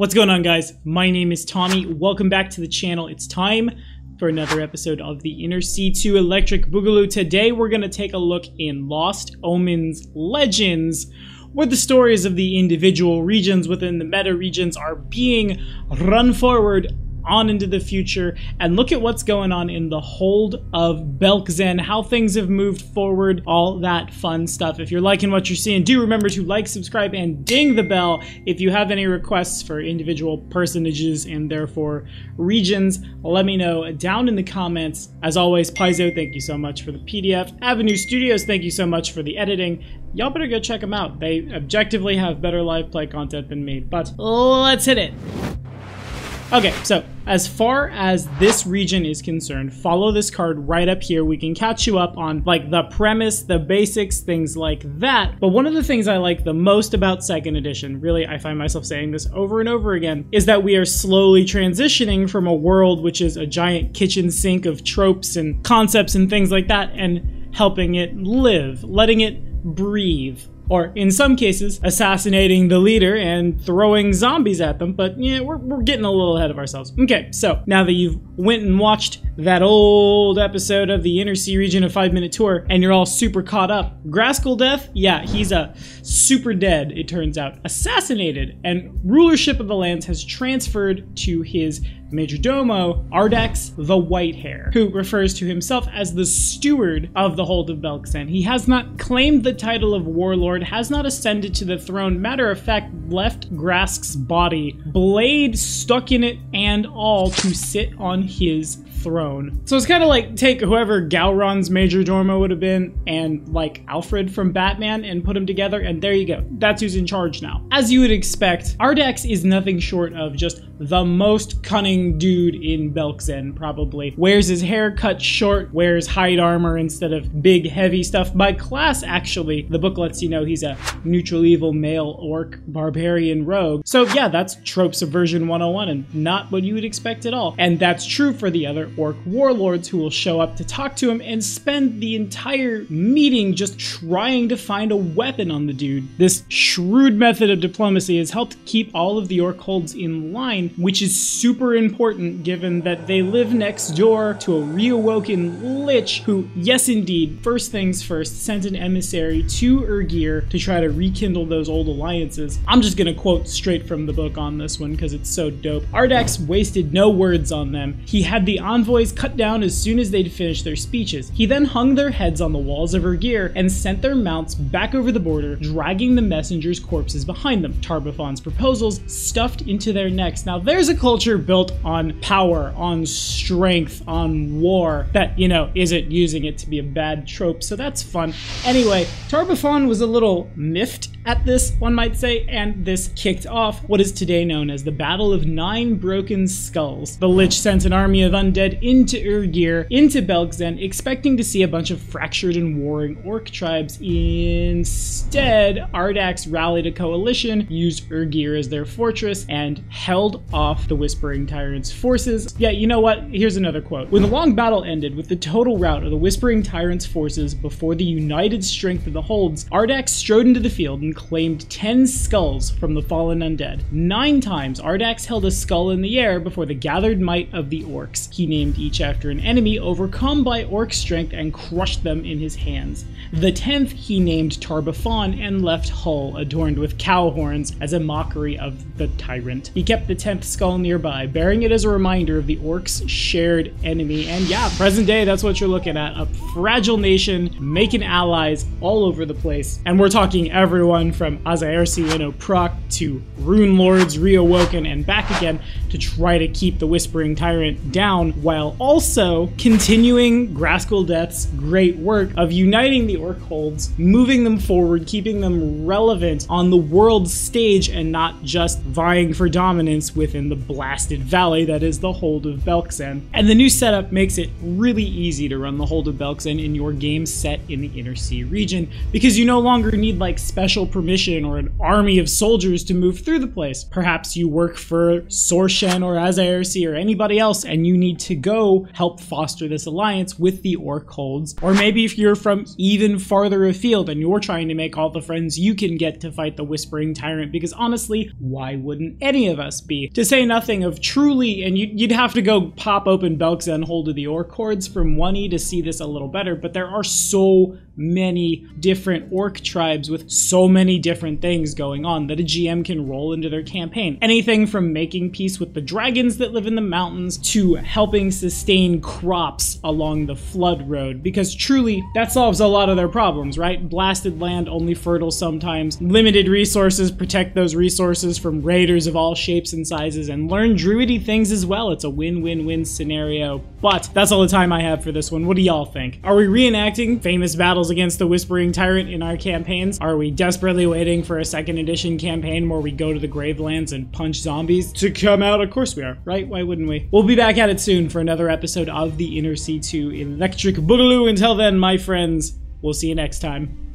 What's going on guys? My name is Tommy. Welcome back to the channel. It's time for another episode of the Inner Sea2 Electric Boogaloo. Today we're going to take a look in Lost Omens Legends where the stories of the individual regions within the meta regions are being run forward on into the future and look at what's going on in the hold of Belkzen, how things have moved forward, all that fun stuff. If you're liking what you're seeing, do remember to like, subscribe, and ding the bell. If you have any requests for individual personages and therefore regions, let me know down in the comments. As always, Paizo, thank you so much for the PDF. Avenue Studios, thank you so much for the editing. Y'all better go check them out. They objectively have better live play content than me, but let's hit it. Okay, so as far as this region is concerned, follow this card right up here. We can catch you up on like the premise, the basics, things like that. But one of the things I like the most about second edition, really I find myself saying this over and over again, is that we are slowly transitioning from a world which is a giant kitchen sink of tropes and concepts and things like that and helping it live, letting it breathe or in some cases, assassinating the leader and throwing zombies at them, but yeah, we're, we're getting a little ahead of ourselves. Okay, so now that you've went and watched that old episode of the Inner Sea region of 5 Minute Tour and you're all super caught up, Grask Uldeth, yeah, he's a super dead, it turns out, assassinated, and rulership of the lands has transferred to his Major Domo, Ardax the Whitehair, who refers to himself as the steward of the Hold of Belkzen. He has not claimed the title of warlord, has not ascended to the throne, matter of fact, left Grask's body, blade stuck in it and all, to sit on his throne. So it's kind of like take whoever Gowron's Major Domo would have been and like Alfred from Batman and put them together and there you go. That's who's in charge now. As you would expect, Ardax is nothing short of just the most cunning dude in Belkzen, probably. Wears his hair cut short, wears hide armor instead of big heavy stuff. By class, actually, the book lets you know he's a neutral evil male orc barbarian rogue. So yeah, that's trope subversion 101 and not what you would expect at all. And that's true for the other orc warlords who will show up to talk to him and spend the entire meeting just trying to find a weapon on the dude. This shrewd method of diplomacy has helped keep all of the orc holds in line, which is super important given that they live next door to a reawoken lich who, yes indeed, first things first, sent an emissary to Urgir to try to rekindle those old alliances. I'm just gonna quote straight from the book on this one because it's so dope. Ardax wasted no words on them. He had the envoys cut down as soon as they'd finished their speeches. He then hung their heads on the walls of Urgir and sent their mounts back over the border, dragging the messengers' corpses behind them. Tar-Baphon's proposals stuffed into their necks. Now there's a culture built on power, on strength, on war that, you know, isn't using it to be a bad trope, so that's fun. Anyway, Tar-Baphon was a little miffed at this, one might say, and this kicked off what is today known as the Battle of Nine Broken Skulls. The Lich sent an army of undead into Urgir, into Belkzen, expecting to see a bunch of fractured and warring orc tribes. Instead, Ardax rallied a coalition, used Urgir as their fortress, and held off the Whispering Tyrant's forces. Yeah, you know what? Here's another quote. When the long battle ended with the total rout of the Whispering Tyrant's forces before the united strength of the holds, Ardax strode into the field and claimed 10 skulls from the fallen undead. Nine times, Ardax held a skull in the air before the gathered might of the orcs. He named each after an enemy overcome by orc strength and crushed them in his hands. The tenth he named Tar-Baphon and left Hull adorned with cow horns as a mockery of the tyrant. He kept the tenth skull nearby, bearing it as a reminder of the orcs' shared enemy. And yeah, present day, that's what you're looking at. A fragile nation making allies all over the place. And we're talking everyone from Azaersi and Oprok to Rune Lords reawoken and back again to try to keep the Whispering Tyrant down while also continuing Grask Uldeth's great work of uniting the orc holds, moving them forward, keeping them relevant on the world stage and not just vying for dominance within the blasted valley that is the Hold of Belkzen. And the new setup makes it really easy to run the Hold of Belkzen in your game set in the Inner Sea region because you no longer need like special permission or an army of soldiers to move through the place. Perhaps you work for Sorshen or Azaersi or anybody else and you need to go help foster this alliance with the orc holds. Or maybe if you're from even farther afield and you're trying to make all the friends you can get to fight the Whispering Tyrant, because honestly, why wouldn't any of us be? To say nothing of truly, and you'd have to go pop open Belkzen Hold of the Orc Hordes from 1E to see this a little better, but there are so many different orc tribes with so many different things going on that a GM can roll into their campaign. Anything from making peace with the dragons that live in the mountains to helping sustain crops along the flood road, because truly that solves a lot of their problems, right? Blasted land, only fertile sometimes, limited resources, protect those resources from raiders of all shapes and sizes, and learn druidy things as well. It's a win-win-win scenario. But that's all the time I have for this one. What do y'all think? Are we reenacting famous battles against the Whispering Tyrant in our campaigns? Are we desperately waiting for a second edition campaign where we go to the Gravelands and punch zombies to come out? Of course we are, right? Why wouldn't we? We'll be back at it soon for another episode of the Inner Sea2 Electric Boogaloo. Until then, my friends, we'll see you next time.